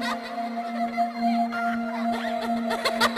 Ha ha ha!